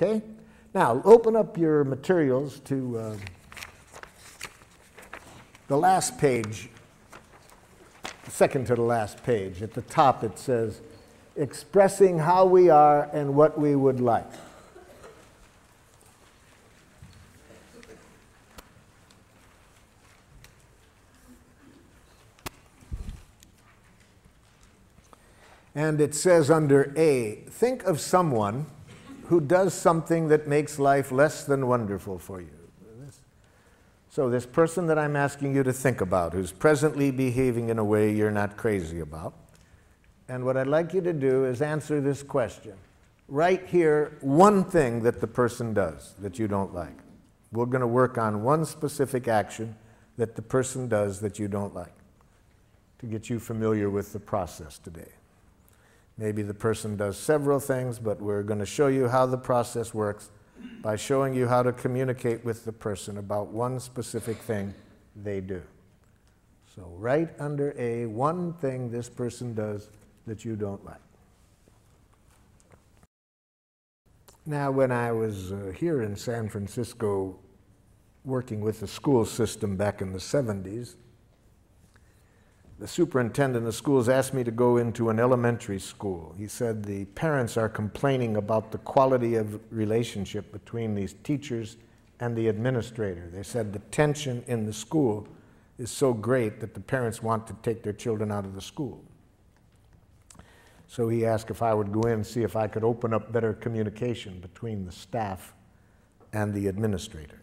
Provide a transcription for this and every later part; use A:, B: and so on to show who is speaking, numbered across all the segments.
A: Okay? Now, open up your materials to uh, the last page, second to the last page. At the top it says, expressing how we are and what we would like. And it says under A, think of someone who does something that makes life less than wonderful for you. So, this person that I'm asking you to think about, who's presently behaving in a way you're not crazy about, and what I'd like you to do is answer this question. Write here one thing that the person does that you don't like. We're going to work on one specific action that the person does that you don't like to get you familiar with the process today. Maybe the person does several things, but we're going to show you how the process works by showing you how to communicate with the person about one specific thing they do. So, right under A, one thing this person does that you don't like. Now, when I was uh, here in San Francisco working with the school system back in the 70s, the superintendent of schools asked me to go into an elementary school. He said the parents are complaining about the quality of relationship between these teachers and the administrator. They said the tension in the school is so great that the parents want to take their children out of the school. So he asked if I would go in and see if I could open up better communication between the staff and the administrator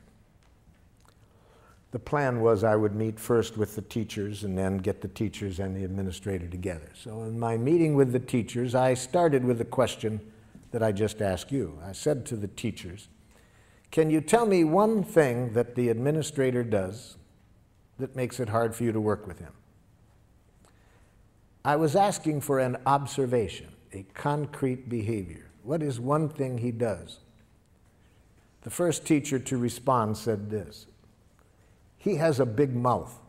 A: the plan was I would meet first with the teachers and then get the teachers and the administrator together. So in my meeting with the teachers, I started with the question that I just asked you. I said to the teachers, Can you tell me one thing that the administrator does that makes it hard for you to work with him? I was asking for an observation, a concrete behavior. What is one thing he does? The first teacher to respond said this he has a big mouth.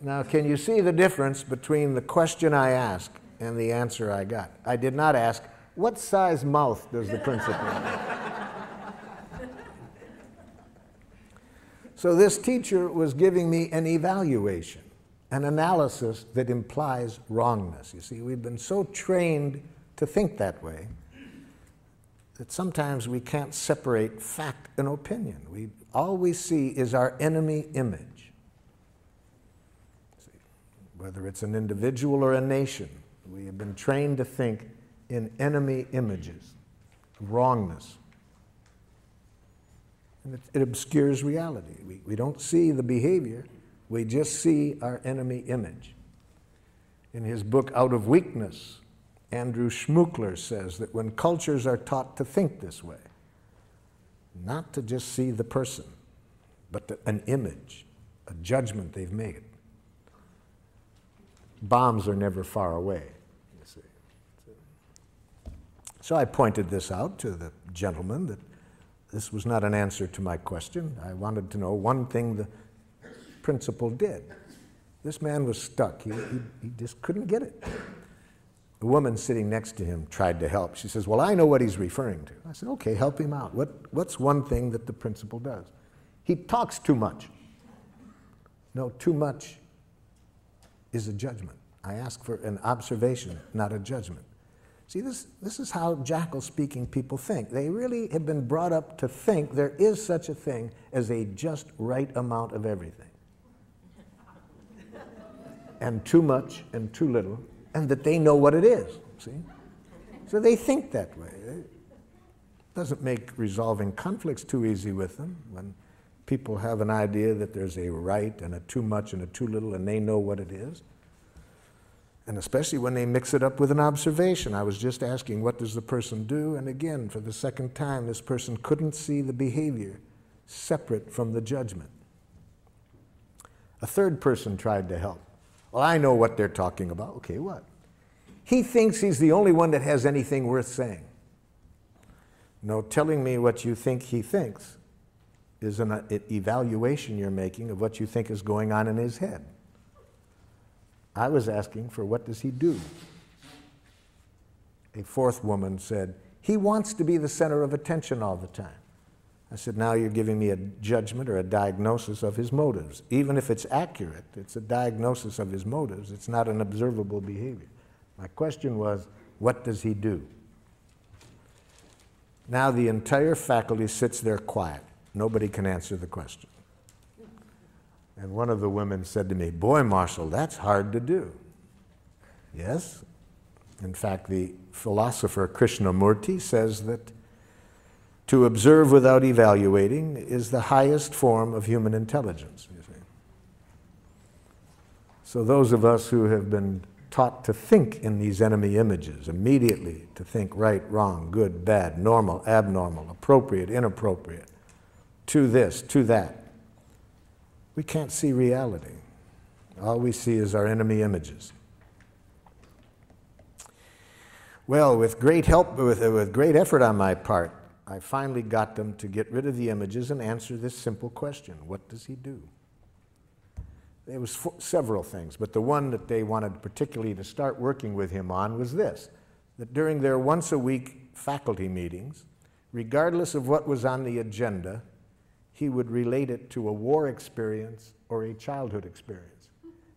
A: Now, can you see the difference between the question I asked and the answer I got? I did not ask, what size mouth does the principal have? so, this teacher was giving me an evaluation, an analysis that implies wrongness. You see, we've been so trained to think that way that sometimes we can't separate fact and opinion. We, all we see is our enemy image. See, whether it's an individual or a nation, we have been trained to think in enemy images, wrongness. And it, it obscures reality. We, we don't see the behavior, we just see our enemy image. In his book, Out of Weakness, Andrew Schmookler says that when cultures are taught to think this way, not to just see the person, but to, an image, a judgment they've made, bombs are never far away, you see. So I pointed this out to the gentleman that this was not an answer to my question. I wanted to know one thing the principal did. This man was stuck. He, he, he just couldn't get it. The woman sitting next to him tried to help. She says, Well, I know what he's referring to. I said, Okay, help him out. What, what's one thing that the principal does? He talks too much. No, too much is a judgment. I ask for an observation, not a judgment. See, this, this is how jackal speaking people think. They really have been brought up to think there is such a thing as a just right amount of everything. and too much and too little and that they know what it is. See? So they think that way. It doesn't make resolving conflicts too easy with them when people have an idea that there's a right and a too much and a too little and they know what it is. And especially when they mix it up with an observation. I was just asking, what does the person do? And again, for the second time, this person couldn't see the behavior separate from the judgment. A third person tried to help. Well, I know what they're talking about. Okay, what? He thinks he's the only one that has anything worth saying. No, telling me what you think he thinks is an uh, evaluation you're making of what you think is going on in his head. I was asking for what does he do? a fourth woman said, He wants to be the center of attention all the time. I said, Now you're giving me a judgment or a diagnosis of his motives. Even if it's accurate, it's a diagnosis of his motives. It's not an observable behavior. My question was, What does he do? Now the entire faculty sits there quiet. Nobody can answer the question. And one of the women said to me, Boy, Marshall, that's hard to do. Yes. In fact, the philosopher Krishnamurti says that to observe without evaluating is the highest form of human intelligence. So, those of us who have been taught to think in these enemy images immediately, to think right, wrong, good, bad, normal, abnormal, appropriate, inappropriate, to this, to that, we can't see reality. All we see is our enemy images. Well, with great help, with, with great effort on my part, I finally got them to get rid of the images and answer this simple question What does he do? There was several things, but the one that they wanted particularly to start working with him on was this that during their once a week faculty meetings, regardless of what was on the agenda, he would relate it to a war experience or a childhood experience.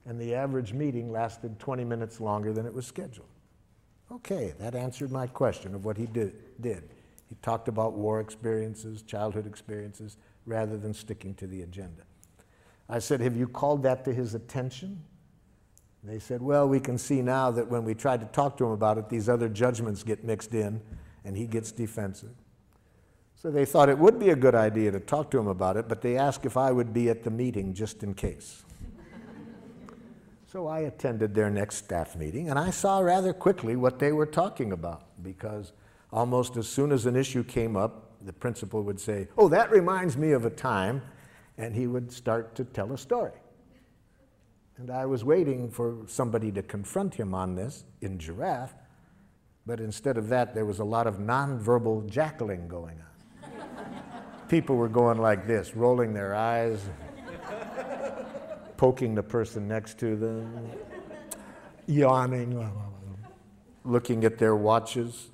A: And the average meeting lasted 20 minutes longer than it was scheduled. Okay, that answered my question of what he did. did. He talked about war experiences, childhood experiences, rather than sticking to the agenda. I said, Have you called that to his attention? They said, Well, we can see now that when we tried to talk to him about it, these other judgments get mixed in and he gets defensive. So they thought it would be a good idea to talk to him about it, but they asked if I would be at the meeting just in case. so I attended their next staff meeting, and I saw rather quickly what they were talking about because almost as soon as an issue came up, the principal would say, Oh, that reminds me of a time, and he would start to tell a story. And I was waiting for somebody to confront him on this in Giraffe, but instead of that, there was a lot of nonverbal jackling going on people were going like this, rolling their eyes, poking the person next to them, yawning, looking at their watches,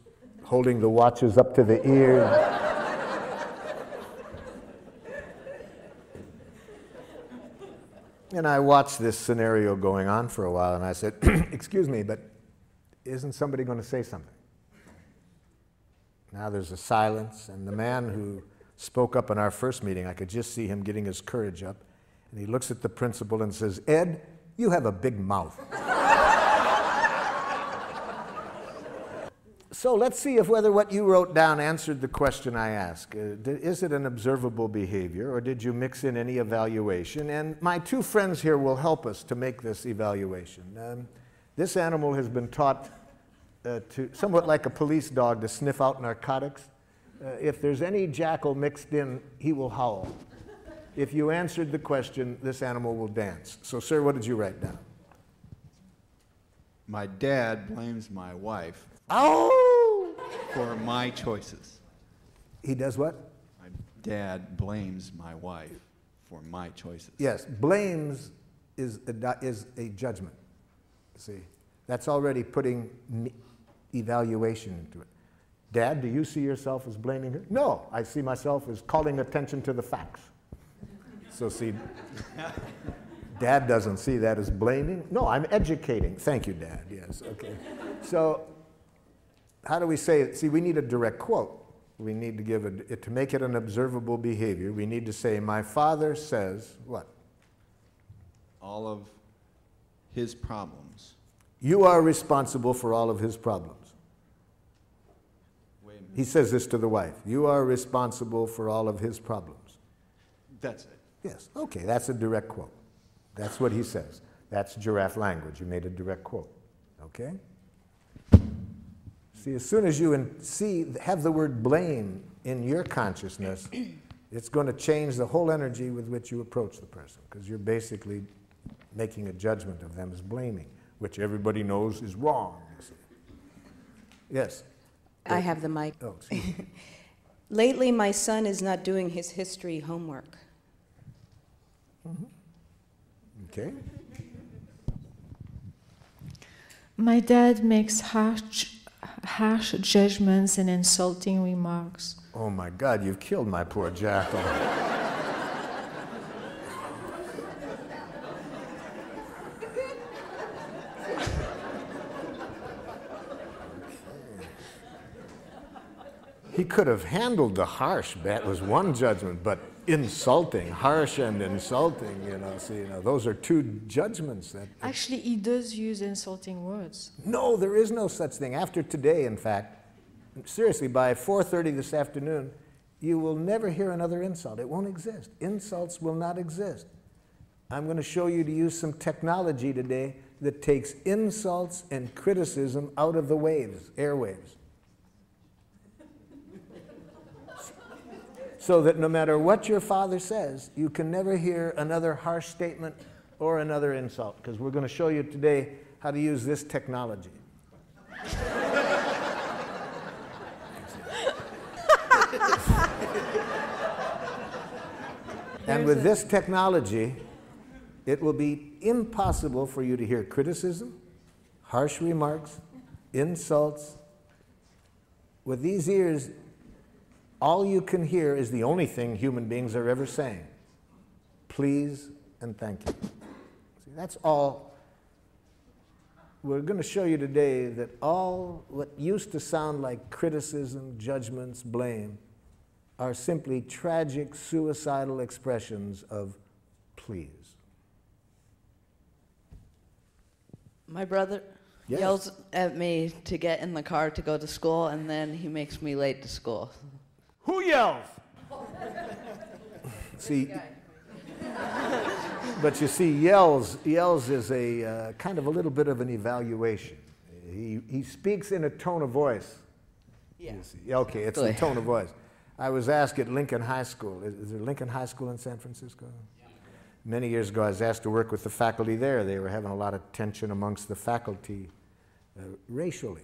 A: holding the watches up to the ear. And I watched this scenario going on for a while, and I said, Excuse me, but isn't somebody going to say something? Now there's a silence, and the man who spoke up in our first meeting. I could just see him getting his courage up. And he looks at the principal and says, Ed, you have a big mouth. So let's see if whether what you wrote down answered the question I asked. Uh, is it an observable behavior or did you mix in any evaluation? And my two friends here will help us to make this evaluation. Um, this animal has been taught uh, to, somewhat like a police dog, to sniff out narcotics uh, if there's any jackal mixed in, he will howl. If you answered the question, this animal will dance. So, sir, what did you write down?
B: My dad blames my wife
A: oh!
B: For my choices.
A: He does what?
B: My dad blames my wife for my choices.
A: Yes, blames is a, is a judgment. See, that's already putting evaluation into it. Dad, do you see yourself as blaming her? No, I see myself as calling attention to the facts. So, see, Dad doesn't see that as blaming. No, I'm educating. Thank you, Dad. Yes, okay. So, how do we say it? See, we need a direct quote. We need to give it, to make it an observable behavior, we need to say, My father says what?
B: All of his problems.
A: You are responsible for all of his problems. He says this to the wife You are responsible for all of his problems.
B: That's it.
A: Yes, okay, that's a direct quote. That's what he says. That's giraffe language. You made a direct quote. Okay? See, as soon as you in, see, have the word blame in your consciousness, it's going to change the whole energy with which you approach the person because you're basically making a judgment of them as blaming, which everybody knows is wrong. Yes?
C: I have the mic.
A: Oh,
C: Lately, my son is not doing his history homework.
A: Mm-hmm. Okay.
D: My dad makes harsh, harsh judgments and insulting remarks.
A: Oh my God, you've killed my poor jackal. He could have handled the harsh, that was one judgment, but insulting, harsh and insulting, you know, see, you know, those are two judgments that
D: Actually, he does use insulting words.
A: no, there is no such thing. After today, in fact, seriously, by 4:30 this afternoon, you will never hear another insult. It won't exist. Insults will not exist. I'm going to show you to use some technology today that takes insults and criticism out of the waves, airwaves. So that no matter what your father says, you can never hear another harsh statement or another insult, because we're going to show you today how to use this technology. and with this technology, it will be impossible for you to hear criticism, harsh remarks, insults. With these ears, all you can hear is the only thing human beings are ever saying please and thank you. See, that's all. We're going to show you today that all what used to sound like criticism, judgments, blame are simply tragic, suicidal expressions of please.
E: My brother
A: Yes.
E: yells at me to get in the car to go to school, and then he makes me late to school.
A: Who yells? see, but you see, yells, yells is a uh, kind of a little bit of an evaluation. He, he speaks in a tone of voice.
E: Yeah.
A: Okay, it's the
E: Really.
A: tone of voice. I was asked at Lincoln High School. Is, is there Lincoln High School in San Francisco? Many years ago, I was asked to work with the faculty there. They were having a lot of tension amongst the faculty uh, racially,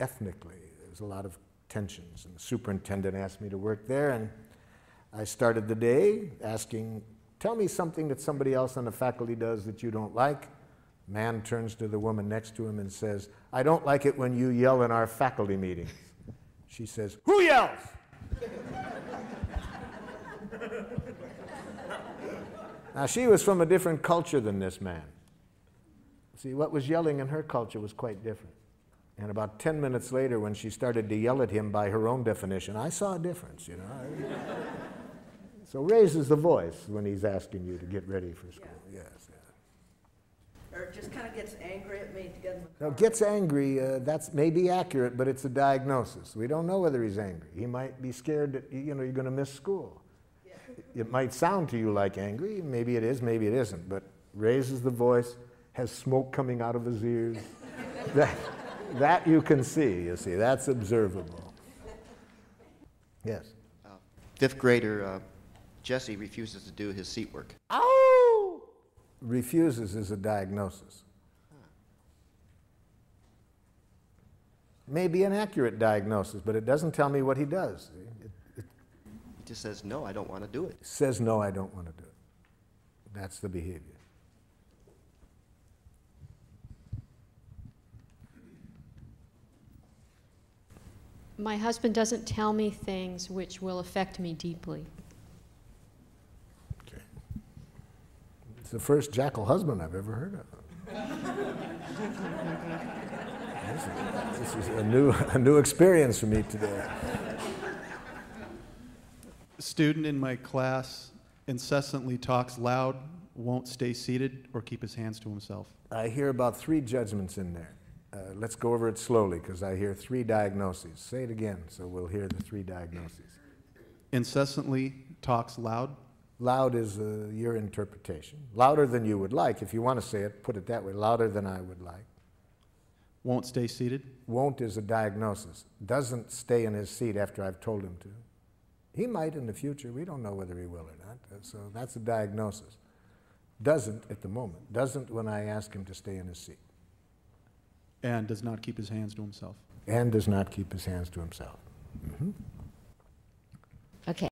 A: ethnically. There was a lot of tensions. And the superintendent asked me to work there, and I started the day asking, Tell me something that somebody else on the faculty does that you don't like. Man turns to the woman next to him and says, I don't like it when you yell in our faculty meetings. She says, Who yells? now, she was from a different culture than this man. See, what was yelling in her culture was quite different. And about 10 minutes later, when she started to yell at him by her own definition, I saw a difference, you know. so raises the voice when he's asking you to get ready for school. Yes. yeah.
E: Or just kind of gets angry at me to get in the
A: Now, gets angry, uh, that's maybe accurate, but it's a diagnosis. We don't know whether he's angry. He might be scared that, you know, you're going to miss school. It might sound to you like angry. Maybe it is, maybe it isn't, but raises the voice, has smoke coming out of his ears. that, that you can see, you see. That's observable. Yes.
F: Uh, Fifth grader uh, Jesse refuses to do his seat work.
A: Oh! Refuses is a diagnosis. Maybe an accurate diagnosis, but it doesn't tell me what he does. It, it
F: He just says, No, I don't want to do it.
A: says, no, I don't want to do it. That's the behavior.
G: My husband doesn't tell me things which will affect me deeply.
A: Okay. It's the first jackal husband I've ever heard of. this, is, this is a new, a new experience for me today.
B: A student in my class incessantly talks loud, won't stay seated, or keep his hands to himself.
A: I hear about three judgments in there. Uh, let's go over it slowly because I hear three diagnoses. Say it again so we'll hear the three diagnoses.
B: Incessantly talks loud,
A: Loud is uh, your interpretation. Louder than you would like. If you want to say it, put it that way. Louder than I would like.
B: won't stay seated,
A: Won't is a diagnosis. Doesn't stay in his seat after I've told him to. He might in the future. We don't know whether he will or not. Uh, So that's a diagnosis. Doesn't at the moment. Doesn't when I ask him to stay in his seat.
B: And does not keep his hands to himself.
A: And does not keep his hands to himself. Mm-hmm.
G: Okay.